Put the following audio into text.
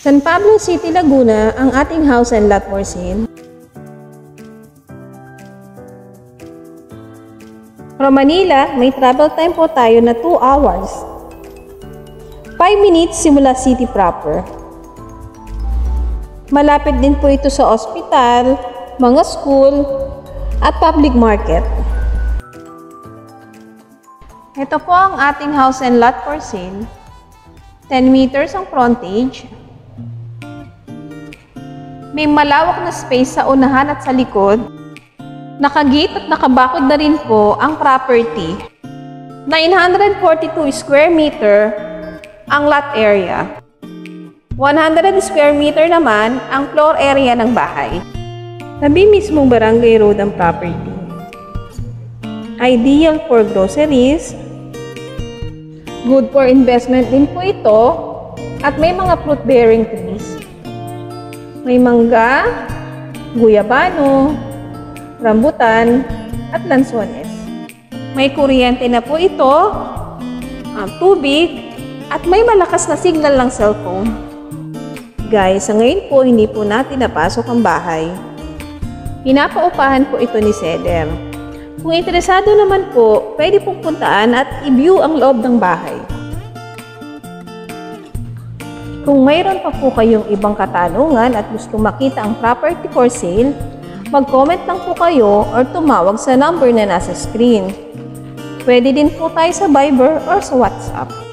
San Pablo City, Laguna ang ating house and lot for sale. From Manila, may travel time po tayo na 2 hours. 5 minutes simula city proper. Malapit din po ito sa ospital, mga school, at public market. Ito po ang ating house and lot for sale. 10 meters ang frontage. May malawak na space sa unahan at sa likod. Nakagate at nakabakod na rin po ang property. 942 square meter ang lot area. 100 square meter naman ang floor area ng bahay. Tabi mismong barangay road ang property. Ideal for groceries. Good for investment din po ito. At may mga fruit-bearing trees. May mangga, guyabano, rambutan, at lansones. May kuryente na po ito, ang tubig, at may malakas na signal ng cellphone. Guys, sa ngayon po hindi po natin napasok ang bahay. Pinapaupahan po ito ni Ceder. Kung interesado naman po, pwede pong puntaan at i-view ang loob ng bahay. Kung mayroon pa po kayong ibang katanungan at gusto makita ang property for sale, mag-comment lang po kayo or tumawag sa number na nasa screen. Pwede din po tayo sa Viber or sa WhatsApp.